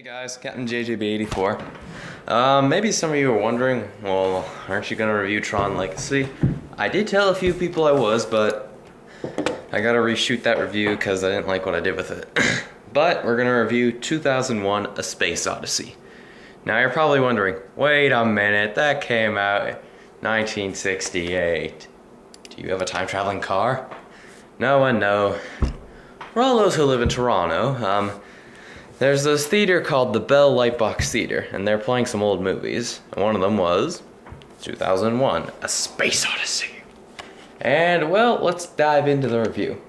Hey guys, Captain JJB84. Um, maybe some of you are wondering, well, aren't you gonna review Tron Legacy? I did tell a few people I was, but I gotta reshoot that review because I didn't like what I did with it. but we're gonna review 2001 A Space Odyssey. Now you're probably wondering, wait a minute, that came out 1968. Do you have a time traveling car? No and no. For all those who live in Toronto, um, there's this theater called the Bell Lightbox Theater, and they're playing some old movies. And one of them was 2001, A Space Odyssey. And well, let's dive into the review.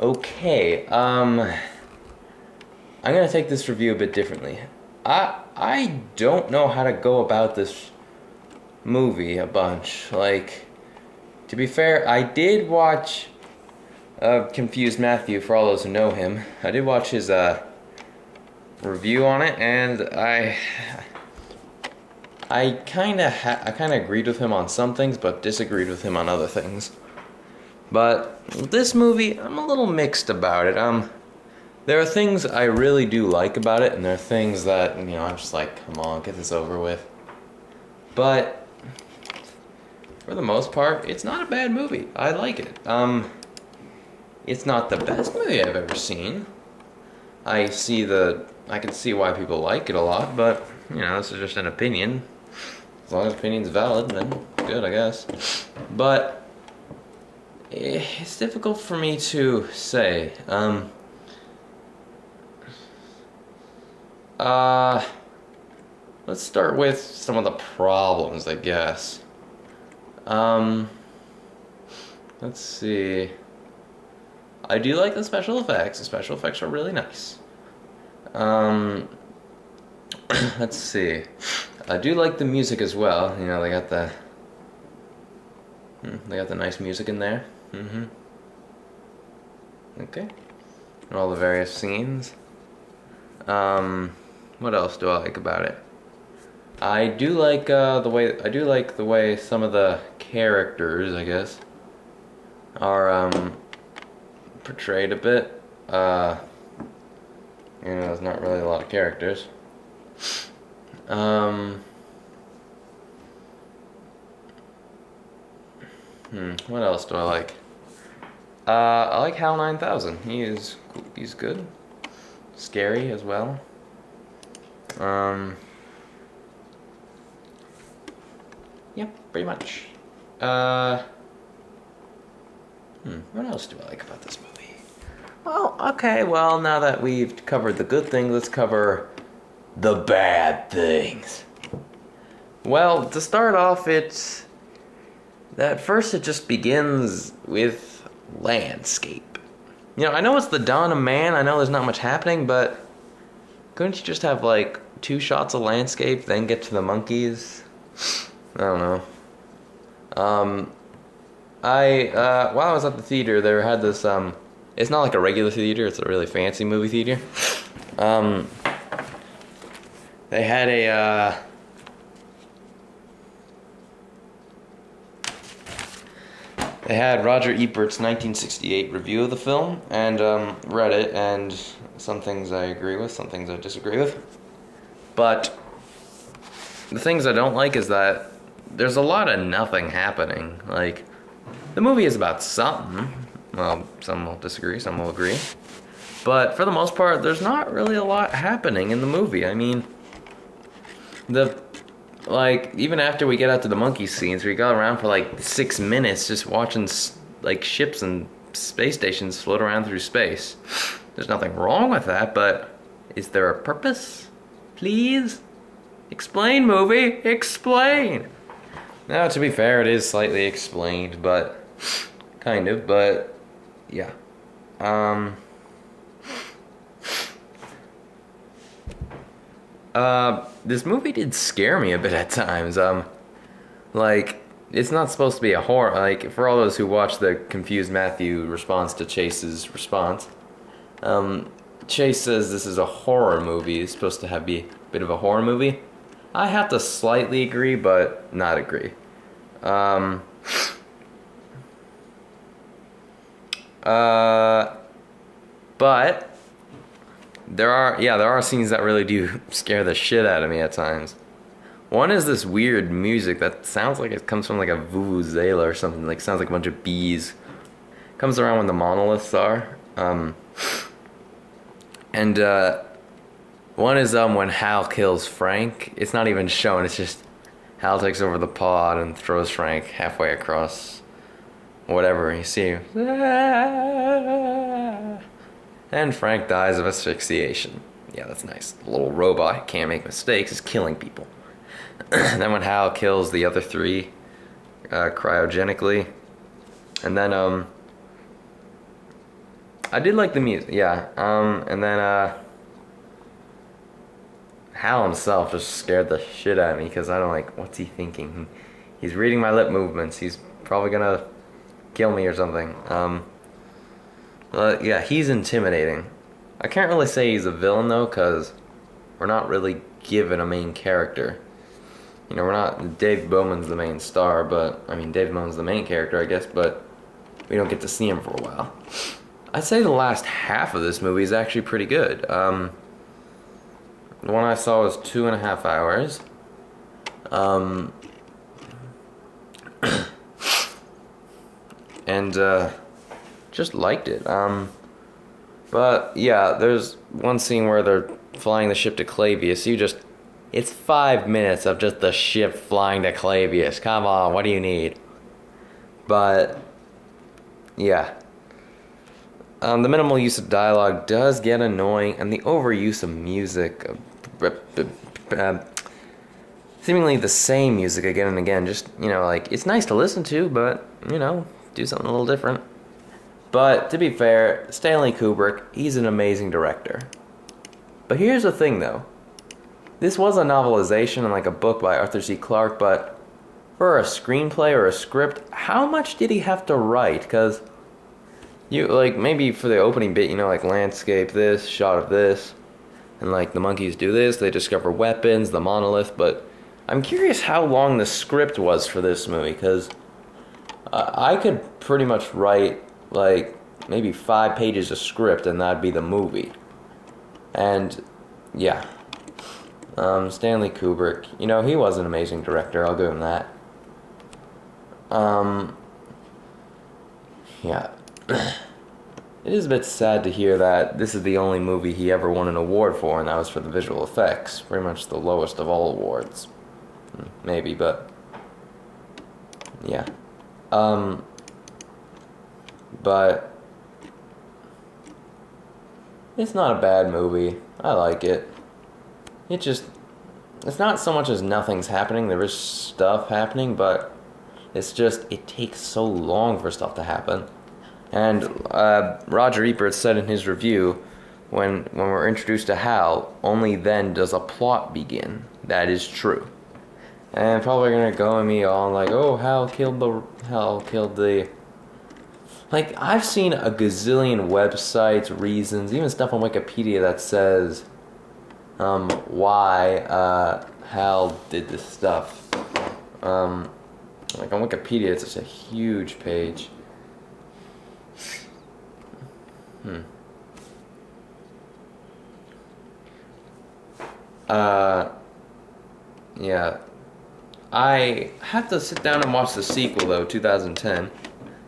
Okay, um, I'm gonna take this review a bit differently. I I don't know how to go about this movie a bunch. Like, to be fair, I did watch uh, Confused Matthew for all those who know him. I did watch his uh review on it, and I I kind of I kind of agreed with him on some things, but disagreed with him on other things. But this movie, I'm a little mixed about it. Um, there are things I really do like about it, and there are things that you know I'm just like, come on, get this over with. But for the most part, it's not a bad movie. I like it. Um, it's not the best movie I've ever seen. I see the I can see why people like it a lot, but you know, this is just an opinion. As long as opinion's valid, then good, I guess. But it's difficult for me to say. Um, uh, let's start with some of the problems, I guess. Um, let's see. I do like the special effects. The special effects are really nice. Um, let's see. I do like the music as well. You know, they got the hmm, they got the nice music in there. Mm-hmm. Okay. And all the various scenes. Um, what else do I like about it? I do like uh, the way I do like the way some of the characters, I guess, are um, portrayed a bit. Uh, you know, there's not really a lot of characters. Um, hmm, what else do I like? Uh, I like Hal 9000. He is, he's good. Scary as well. Um, yeah, pretty much. Uh, hmm, what else do I like about this movie? Okay, well, now that we've covered the good things, let's cover the bad things. Well, to start off, it's. At first, it just begins with landscape. You know, I know it's the dawn of man, I know there's not much happening, but couldn't you just have like two shots of landscape, then get to the monkeys? I don't know. Um, I, uh, while I was at the theater, there had this, um, it's not like a regular theater, it's a really fancy movie theater. Um, they had a, uh, they had Roger Ebert's 1968 review of the film and um, read it, and some things I agree with, some things I disagree with. But the things I don't like is that there's a lot of nothing happening. Like, the movie is about something, well, some will disagree, some will agree. But for the most part, there's not really a lot happening in the movie. I mean, the like even after we get out to the monkey scenes, we go around for like six minutes just watching like ships and space stations float around through space. There's nothing wrong with that, but is there a purpose? Please explain, movie. Explain. Now, to be fair, it is slightly explained, but kind of, but yeah. Um, uh, this movie did scare me a bit at times. Um, like, it's not supposed to be a horror. Like, for all those who watch the Confused Matthew response to Chase's response, um, Chase says this is a horror movie. It's supposed to have be a bit of a horror movie. I have to slightly agree, but not agree. Um, Uh, but there are yeah there are scenes that really do scare the shit out of me at times. One is this weird music that sounds like it comes from like a vuvuzela or something. Like sounds like a bunch of bees. Comes around when the monoliths are. Um, and uh, one is um when Hal kills Frank. It's not even shown. It's just Hal takes over the pod and throws Frank halfway across whatever. You see, and Frank dies of asphyxiation. Yeah, that's nice. The little robot can't make mistakes. Is killing people. then when Hal kills the other three uh, cryogenically, and then um, I did like the music. Yeah. Um, and then uh. Hal himself just scared the shit out of me because I don't like, what's he thinking? He's reading my lip movements. He's probably gonna kill me or something. Um, yeah, he's intimidating. I can't really say he's a villain though because we're not really given a main character. You know, we're not, Dave Bowman's the main star, but, I mean, Dave Bowman's the main character, I guess, but we don't get to see him for a while. I'd say the last half of this movie is actually pretty good. Um, the one I saw was two and a half hours. Um, and uh, just liked it. Um, but yeah, there's one scene where they're flying the ship to Clavius. You just, it's five minutes of just the ship flying to Clavius. Come on, what do you need? But yeah, um, the minimal use of dialogue does get annoying, and the overuse of music, uh, uh, seemingly the same music again and again. Just you know, like it's nice to listen to, but you know, do something a little different. But to be fair, Stanley Kubrick, he's an amazing director. But here's the thing, though. This was a novelization and like a book by Arthur C. Clarke, but for a screenplay or a script, how much did he have to write? Because you like maybe for the opening bit, you know, like landscape this, shot of this, and like the monkeys do this, they discover weapons, the monolith. But I'm curious how long the script was for this movie because uh, I could pretty much write like maybe five pages of script and that'd be the movie. And yeah, um, Stanley Kubrick, you know, he was an amazing director. I'll give him that. Um, yeah. it is a bit sad to hear that this is the only movie he ever won an award for, and that was for the visual effects. Pretty much the lowest of all awards. Hmm, maybe, but. Yeah. Um. But. It's not a bad movie. I like it. It just. It's not so much as nothing's happening, there is stuff happening, but it's just. It takes so long for stuff to happen and uh, Roger Ebert said in his review, when when we're introduced to Hal, only then does a plot begin. That is true. And probably gonna go at me on like, oh, Hal killed the Hal killed the. Like I've seen a gazillion websites, reasons, even stuff on Wikipedia that says, um, why uh, Hal did this stuff. Um, like on Wikipedia, it's just a huge page. Hmm. Uh, yeah. I have to sit down and watch the sequel though, 2010.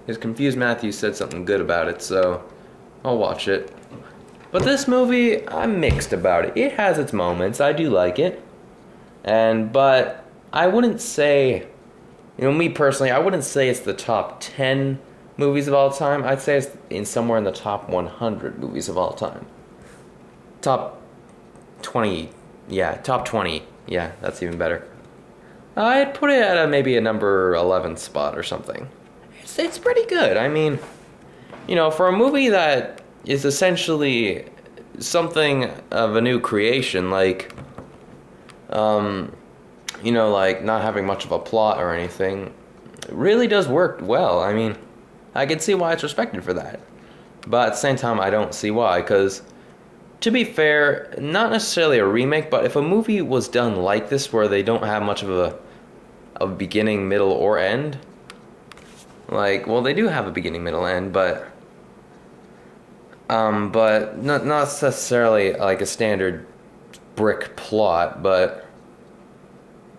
Because Confused Matthew said something good about it, so I'll watch it. But this movie, I'm mixed about it. It has its moments. I do like it. And, but I wouldn't say, you know, me personally, I wouldn't say it's the top 10 movies of all time, I'd say it's in somewhere in the top 100 movies of all time. Top 20, yeah, top 20, yeah, that's even better. I'd put it at a, maybe a number 11 spot or something. It's, it's pretty good. I mean, you know, for a movie that is essentially something of a new creation, like, um, you know, like not having much of a plot or anything, really does work well. I mean, I can see why it's respected for that. But at the same time, I don't see why, because to be fair, not necessarily a remake, but if a movie was done like this, where they don't have much of a, a beginning, middle, or end, like, well, they do have a beginning, middle, end, but Um, but not not necessarily like a standard brick plot, but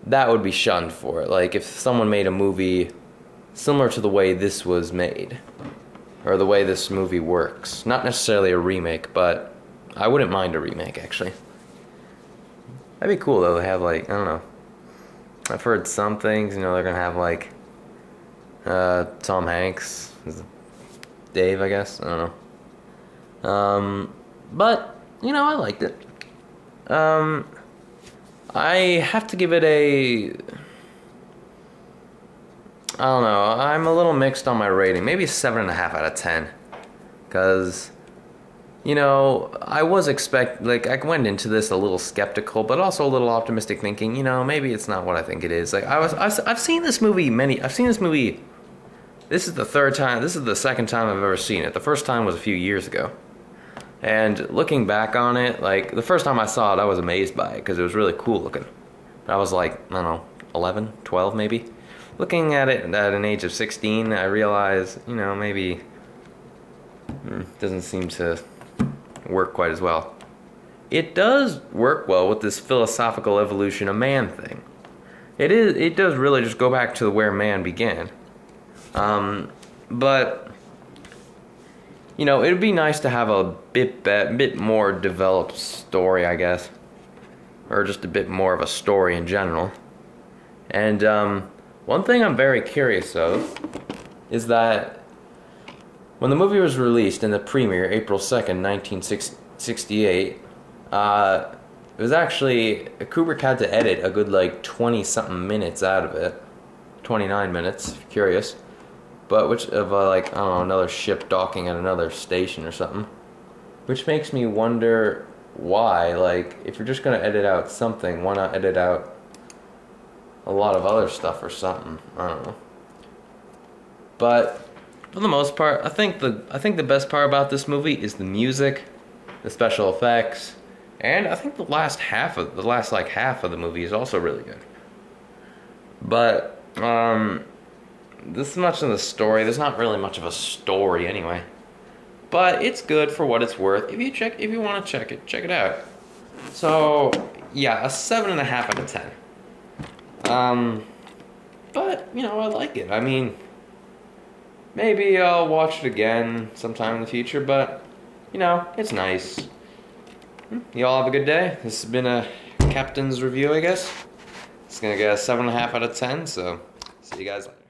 that would be shunned for it. Like if someone made a movie similar to the way this was made, or the way this movie works. Not necessarily a remake, but I wouldn't mind a remake actually. That'd be cool though to have like I don't know. I've heard some things, you know, they're gonna have like uh, Tom Hanks, Dave, I guess. I don't know. Um, but you know, I liked it. Um, I have to give it a. I don't know. I'm a little mixed on my rating. Maybe seven and a half out of ten, because you know I was expect like I went into this a little skeptical, but also a little optimistic, thinking you know maybe it's not what I think it is. Like I was I've, seen this movie many. I've seen this movie. This is the third time. This is the second time I've ever seen it. The first time was a few years ago. And looking back on it, like the first time I saw it, I was amazed by it because it was really cool looking. I was like, I don't know, 11, 12 maybe. Looking at it at an age of 16, I realized, you know, maybe hmm, doesn't seem to work quite as well. It does work well with this philosophical evolution of man thing. It is. It does really just go back to where man began. Um, but you know, it'd be nice to have a bit be- bit more developed story, I guess, or just a bit more of a story in general. And um, one thing I'm very curious of is that when the movie was released in the premiere, April second, nineteen sixty-eight, uh, it was actually Kubrick had to edit a good like twenty something minutes out of it, twenty nine minutes. If you're curious but which of uh, like I don't know another ship docking at another station or something, which makes me wonder why. Like if you're just gonna edit out something, why not edit out a lot of other stuff or something? I don't know. But for the most part, I think the I think the best part about this movie is the music, the special effects, and I think the last half of the last like half of the movie is also really good. But um this much of the story. There's not really much of a story anyway. But it's good for what it's worth. If you check if you want to check it, check it out. So yeah, a seven and a half out of ten. Um but, you know, I like it. I mean maybe I'll watch it again sometime in the future, but you know, it's nice. Hmm, you all have a good day. This has been a captain's review, I guess. It's gonna get a seven and a half out of ten, so see you guys later.